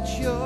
at your